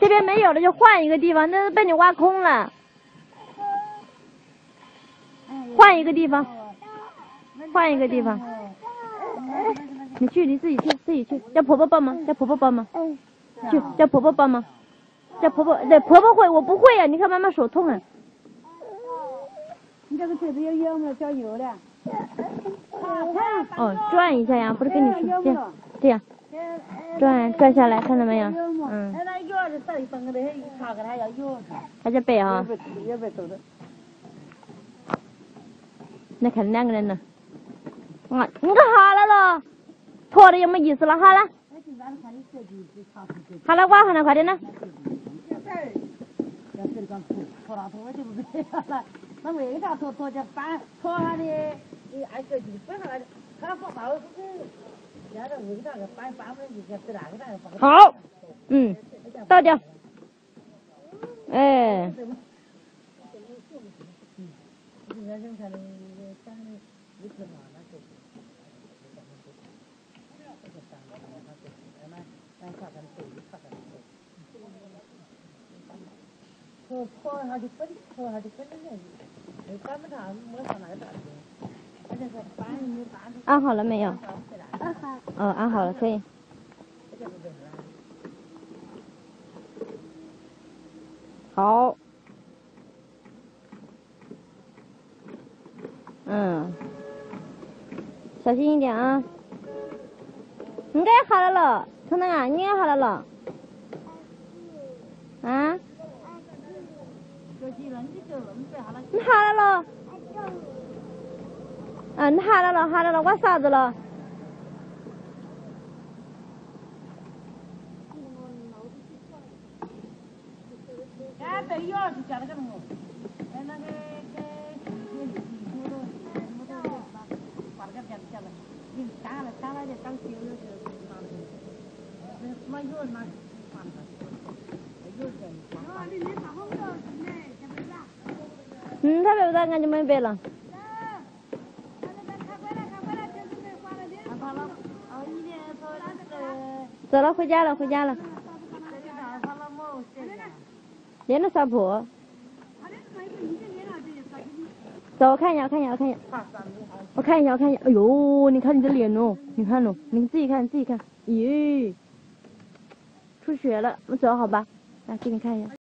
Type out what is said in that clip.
这边没有了，就换一个地方，那是被你挖空了。换一个地方，换一个地方。你去，你自己去，自己去，叫婆婆帮忙，叫婆婆帮忙。去，叫婆婆帮忙，叫婆婆，对，婆婆会，我不会呀。你看妈妈手痛啊。你这个车子要油没有？加油了。哦，转一下呀，不是跟你说这样，这样，转转下来，看到没有？嗯。还在背啊？那看两个人呢。啊，你看好了咯，拖的有没意思了？好了。好了，挖上来，快点呢。那为啥拖拖就搬拖下的？你挨个地搬下来，他不好是现在为啥个搬搬不进去？是哪个那个？好，嗯，倒掉。哎。拖拖下就分，拖下就分了，又搬不上，没上那个大安好了没有？安好。哦，安好了，可以。好。嗯。小心一点啊。应该好了了，彤彤啊，应该好了了。啊？你好了了？嗯，你好了了，好了了，挖啥子了？哎，对呀，就叫那个么？那个给给地主了，没得了，把那个叫叫了，你干了干了就当修了就拿了，那什么有人拿，放了，有人放。嗯，他不到，俺就没背了。走了，回家了，回家了。连着沙坡。走，我看一下，我看一下，我看一下。我看一下，我看一下。哎呦，你看你的脸哦，你看喽，你自己看，自己看。咦，出血了，我们走好吧？来，给你看一下。